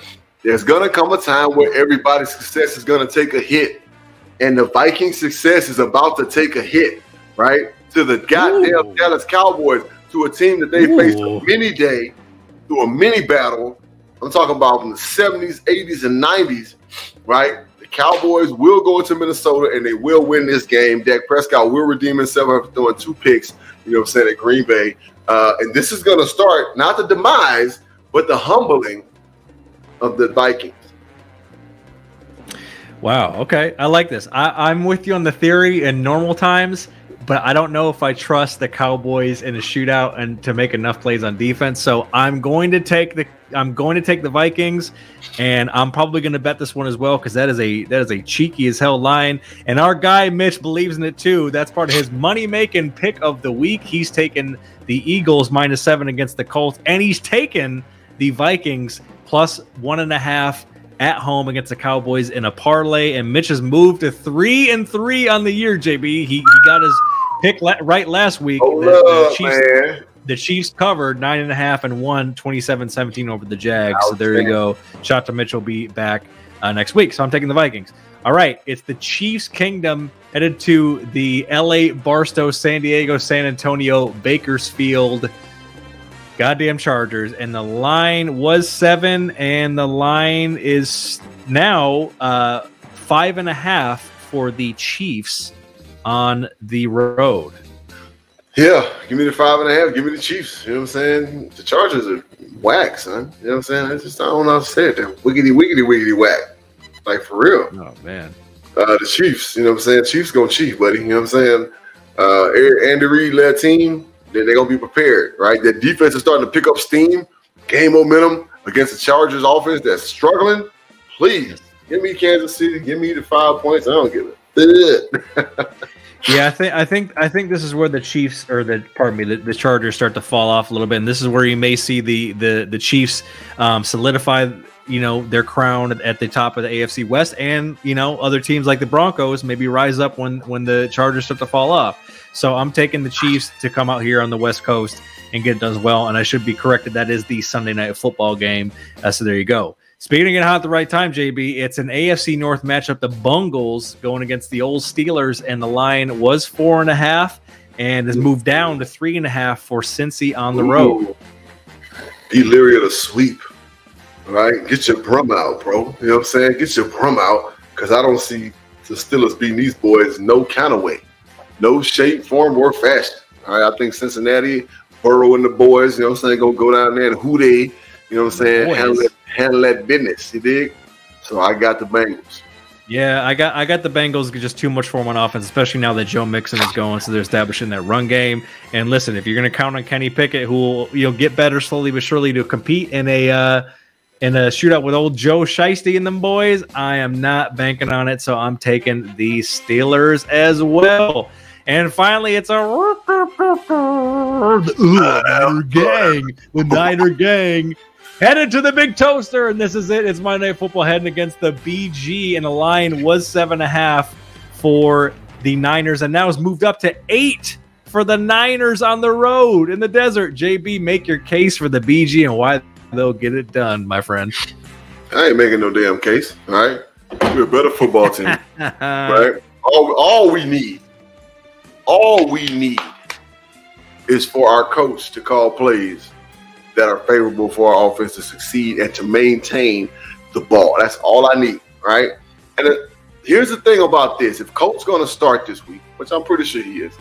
There's going to come a time where everybody's success is going to take a hit. And the Viking success is about to take a hit, right? To the goddamn Ooh. Dallas Cowboys, to a team that they Ooh. faced a mini day, to a mini battle. I'm talking about in the 70s, 80s, and 90s, right? The Cowboys will go into Minnesota and they will win this game. Dak Prescott will redeem himself after throwing two picks, you know what I'm saying, at Green Bay. Uh, and this is going to start not the demise, but the humbling of the Vikings. Wow. Okay. I like this. I, I'm with you on the theory in normal times but I don't know if I trust the Cowboys in a shootout and to make enough plays on defense. So I'm going to take the I'm going to take the Vikings, and I'm probably going to bet this one as well because that is a that is a cheeky as hell line. And our guy Mitch believes in it too. That's part of his money making pick of the week. He's taken the Eagles minus seven against the Colts, and he's taken the Vikings plus one and a half at home against the Cowboys in a parlay. And Mitch has moved to three and three on the year. JB, he, he got his pick la- right last week. Oh, the, the, Chiefs, man. the Chiefs covered nine and a half and won 27-17 over the Jags. So there you go. Shot to Mitch will be back uh, next week. So I'm taking the Vikings. All right, it's the Chiefs Kingdom headed to the LA Barstow, San Diego, San Antonio, Bakersfield goddamn Chargers. And the line was seven, and the line is now uh, five and a half for the Chiefs on the road. Yeah, give me the five and a half. Give me the Chiefs. You know what I'm saying? The Chargers are whack, son. You know what I'm saying? I just I don't know how to say it. They're wiggity, wiggity, wiggity whack. Like for real. Oh man. Uh, the Chiefs. You know what I'm saying? Chiefs gonna Chief, buddy. You know what I'm saying? Uh, Andy Reid led team they're, they're to be prepared, right? The defense is starting to pick up steam, gain momentum against the Chargers offense that's struggling. Please give me Kansas City, give me the five points. I don't give it. Yeah, I think I think I think this is where the Chiefs or the pardon me the, the, Chargers start to fall off a little bit, and this is where you may see the the the Chiefs um, solidify you know their crown at the top of the AFC West, and you know other teams like the Broncos maybe rise up when when the Chargers start to fall off. So I'm taking the Chiefs to come out here on the West Coast and get it done as well. And I should be corrected. That is the Sunday night football game. Uh, so there you go. Speaking of getting hot at the right time, JB, it's an AFC North matchup. The Bungles going against the old Steelers, and the line was four and a half and has moved down to three and a half for Cincy on the road. Deliria the sweep. All right, get your brum out, bro. You know what I'm saying? Get your brum out because I don't see the Steelers beating these boys no kind of way no shape, form, or fashion. All right, I think Cincinnati, Burrow and the boys, you know what I'm saying, gonna go down there and who they, you know what I'm saying, handle that, handle that business. You dig? So I got the Bengals. Yeah, I got I got the Bengals just too much for them on offense, especially now that Joe Mixon is going, so they're establishing that run game. And listen, if you're going to count on Kenny Pickett, who will you'll get better slowly but surely to compete in a uh, in a shootout with old Joe Shiesty and them boys, I am not banking on it, so I'm taking the Steelers as well. And finally, it's a Niner gang, the Niner gang headed to the big toaster, and this is it. It's Monday Night Football heading against the BG, and the line was seven and a half for the Niners, and now has moved up to eight for the Niners on the road in the desert. JB, make your case for the BG and why they'll get it done, my friend. I ain't making no damn case. All right, we're a better football team, right? All, all we need, all we need, is for our coach to call plays that are favorable for our offense to succeed and to maintain the ball. That's all I need, right? And uh, here's the thing about this: if Colt's going to start this week, which I'm pretty sure he is,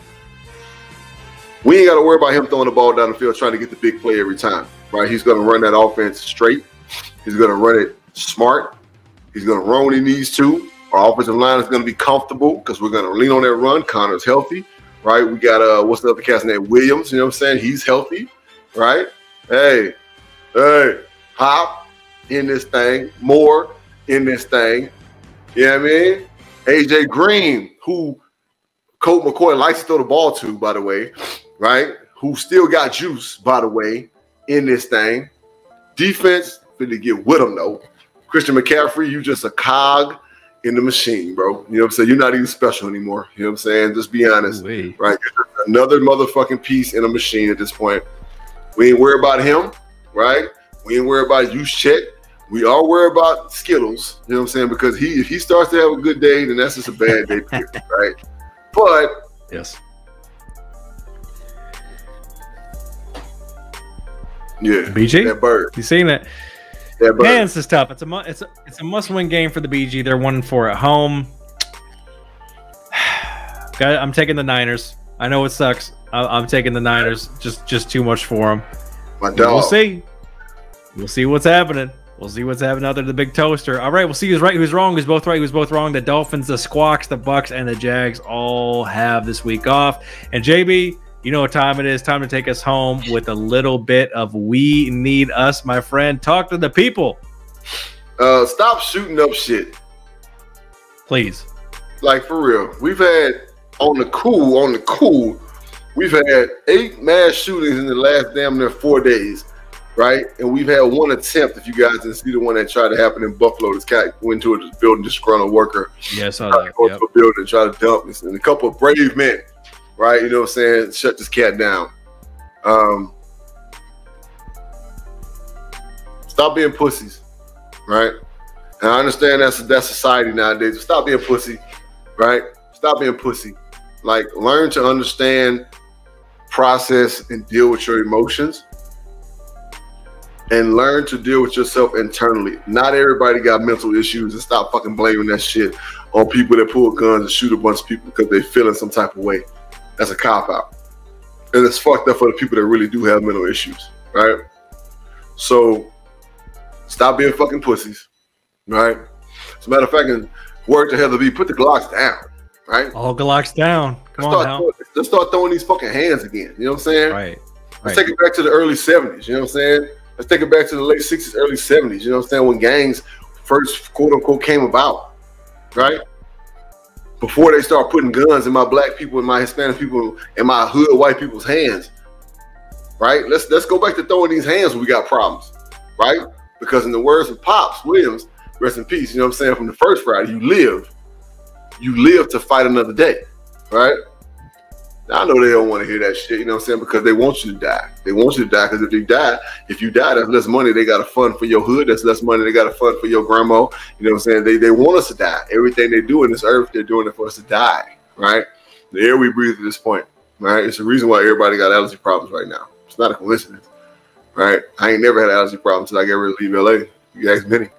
we ain't got to worry about him throwing the ball down the field trying to get the big play every time, right? He's going to run that offense straight. He's going to run it smart. He's going to run when he needs to. Our offensive line is going to be comfortable because we're going to lean on that run. Conner's healthy, right? We got uh, what's the other cat's name? Williams. You know what I'm saying? He's healthy, right? Hey, hey, hop in this thing, more in this thing. You know what I mean? AJ Green, who Colt McCoy likes to throw the ball to, by the way, right? Who still got juice, by the way, in this thing. Defense, finna get with him though. Christian McCaffrey, you just a cog in the machine, bro. You know what I'm saying? You're not even special anymore. You know what I'm saying? Just be honest, right? Another motherfucking piece in a machine at this point. We ain't worry about him, right? We ain't worry about Juszczyk. We all worry about Skittles. You know what I'm saying? Because he if he starts to have a good day, then that's just a bad day, period, right? But Yes. yeah, BG? that bird, You seen it? that bird. Man, this is tough. It's a it's a, it's a must win game for the BG. They're one and four at home. I'm taking the Niners. I know it sucks. I- I'm taking the Niners. Just just too much for them. My dog. We'll see. We'll see what's happening. We'll see what's happening out there. The big toaster. All right, we'll see who's right, who's wrong, who's both right, who's both wrong. The Dolphins, the Squawks, the Bucks, and the Jags all have this week off. And JB, you know what time it is? Time to take us home with a little bit of "We Need Us," my friend. Talk to the people, Uh, stop shooting up shit. please. Like for real. We've had on the cool, on the cool, we've had eight mass shootings in the last damn near four days, right? And we've had one attempt. If you guys didn't see the one that tried to happen in Buffalo, this cat went to a building, disgruntled worker, Yeah, I saw that. go Yep. to a building and try to dump this, and a couple of brave men, right? You know what I'm saying? Shut this cat down. Um, stop being pussies, right? And I understand that's that's society nowadays. But stop being pussy, right? Stop being pussy. Like learn to understand, process, and deal with your emotions. And learn to deal with yourself internally. Not everybody got mental issues, and stop fucking blaming that shit on people that pull guns and shoot a bunch of people because they feeling some type of way. That's a cop out. And it's fucked up for the people that really do have mental issues, right? So stop being fucking pussies, right? As a matter of fact, and word to Heather B, put the Glocks down, right? All Glocks down. Come Let's on start, throwing, let's start throwing these fucking hands again. You know what I'm saying? Right. Let's Right. take it back to the early 70s. You know what I'm saying? Let's take it back to the late 60s, early 70s. You know what I'm saying? When gangs first quote unquote came about, right? Before they start putting guns in my black people and my Hispanic people and my hood white people's hands, right? Let's let's go back to throwing these hands when we got problems, right? Because in the words of Pops Williams, rest in peace, you know what I'm saying? From the first Friday, you live, you live to fight another day, right? Now, I know they don't want to hear that shit, you know what I'm saying? Because they want you to die. They want you to die because if you die, if you die, that's less money they got to fund for your hood. That's less money they got to fund for your grandma. You know what I'm saying? They, they want us to die. Everything they do in this earth, they're doing it for us to die, right? The air we breathe at this point, right? It's the reason why everybody got allergy problems right now. It's not a coincidence, right? I ain't never had allergy problems until I got rid of LA. You ask Benny,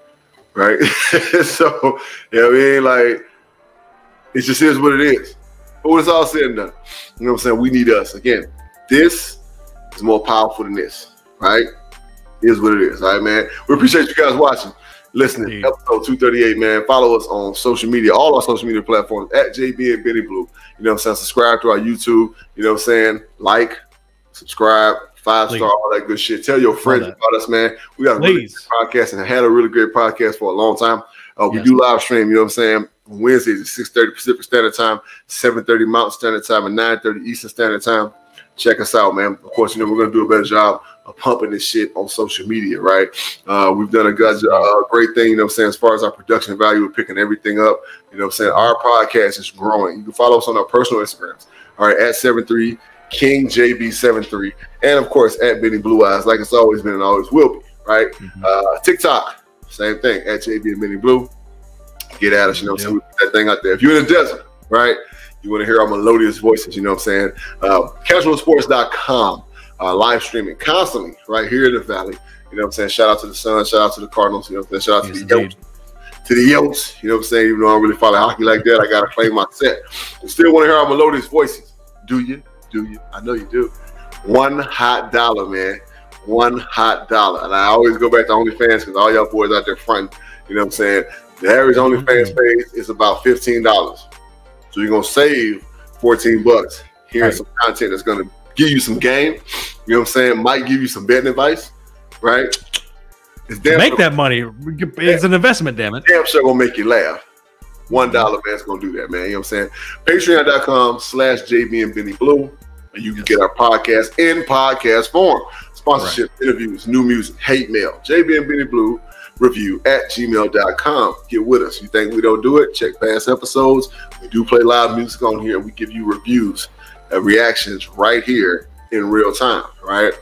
right? so, you know what I mean? Like, it just is what it is. But when it's all said and done, you know what I'm saying? We need us. Again, this is more powerful than this, right? is what it is. All right, man. We appreciate you guys watching, listening. Indeed. Episode 238, man. Follow us on social media, all our social media platforms at JB and Benny Blue. You know what I'm saying? Subscribe to our YouTube. You know what I'm saying? Like, subscribe, five Please. star, all that good shit. Tell your friends about us, man. We got a really good podcast and had a really great podcast for a long time. Uh, we Yes. do live stream, you know what I'm saying? Wednesdays at 6:30 Pacific Standard Time, 7:30 Mountain Standard Time, and 9:30 Eastern Standard Time. Check us out, man. Of course, you know we're gonna do a better job of pumping this shit on social media, right? Uh, we've done a good, uh, great thing, you know what I'm saying, as far as our production value, we're picking everything up. You know what I'm saying? Our podcast is growing. You can follow us on our personal Instagrams. All right, at 73 King JB73, and of course at Benny Blue Eyes, like it's always been and always will be, right? Mhm. Uh, TikTok, same thing at JB and Benny Blue. Get at us, you know, what I'm saying? We put that thing out there. If you're in the desert, right? You want to hear our melodious voices, you know what I'm saying? Uh, casualsports.com, uh, live streaming constantly right here in the valley. You know what I'm saying? Shout out to the Suns, shout out to the Cardinals, you know what I'm saying? Shout out Yes, to the. Yotes, to the Yotes, you know what I'm saying? Even though I don't really follow hockey like that, I got to claim my set. You still want to hear our melodious voices. Do you? Do you? I know you do. One hot dollar, man. One hot dollar. And I always go back to OnlyFans because all y'all boys out there front, you know what I'm saying? The average OnlyFans page is about $15. So you're gonna save 14 bucks hearing Right. some content that's gonna give you some game. You know what I'm saying? Might give you some betting advice, right? Make that money. It's an investment, damn it. damn sure gonna make you laugh. One dollar man's gonna do that, man. You know what I'm saying? Patreon.com slash JB and Benny Blue. And you can get our podcast in podcast form. Sponsorship, interviews, new music, hate mail, JB and Benny Blue review at gmail.com. Get with us. You think we don't do it? Check past episodes. We do play live music on here and we give you reviews and reactions right here in real time. Right.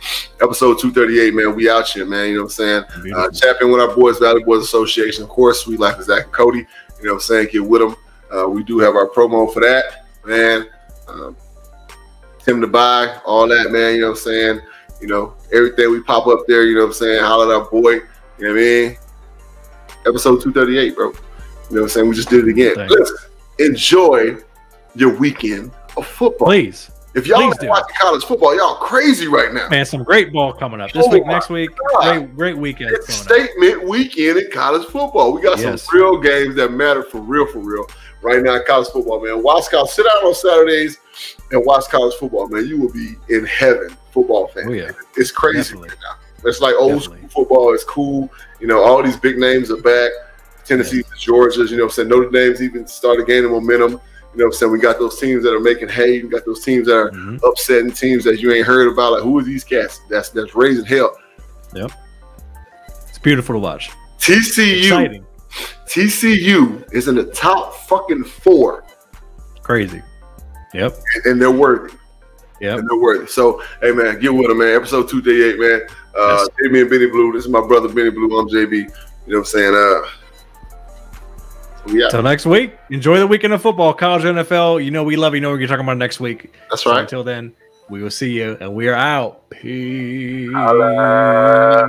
Episode 238, man. We out here, man. You know what I'm saying? Uh, tap in with our boys, Valley Boys Association. Of course, Sweet Life is Zach and Cody. You know what I'm saying? Get with them. Uh, we do have our promo for that, man. Um, Tim to buy, all that, man. You know what I'm saying? You know, everything we pop up there, you know what I'm saying? Holler at our boy. You know what I mean? Episode 238, bro. You know what I'm saying? We just did it again. Thanks. Listen, enjoy your weekend of football. Please. If y'all please do. watching college football, y'all crazy right now. Man, some great ball coming up this Oh week, next week. God. Great, great weekend It's coming up. statement weekend in college football. We got Yes. some real games that matter for real, for real. Right now in college football, man. Watch college. Sit down on Saturdays and watch college football, man. You will be in heaven, football oh, fan. Oh, yeah. It's crazy Definitely. right now. It's like old Definitely. school football. It's cool. You know, all these big names are back. Tennessee, Georgia's, you know I'm saying? Notre Dame's even started gaining momentum. You know I'm saying? We got those teams that are making hay. We got those teams that are Mhm. upsetting teams that you ain't heard about. Like, who are these cats? That's that's raising hell. Yep. It's beautiful to watch. TCU Exciting. TCU is in the top fucking four, Crazy. Yep. and they're worthy. Yep. And they're worthy. So, hey man, get with them, man. Episode two day eight, man. Uh. JB and Benny Blue. This is my brother Benny Blue. I'm JB. You know what I'm saying? Uh, so yeah, Till next week. Enjoy the weekend of football, college, NFL. You know we love you. Know what you're talking about next week. that's So right. until then, we will see you, and we are out. Peace.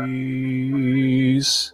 Peace.